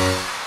Bye.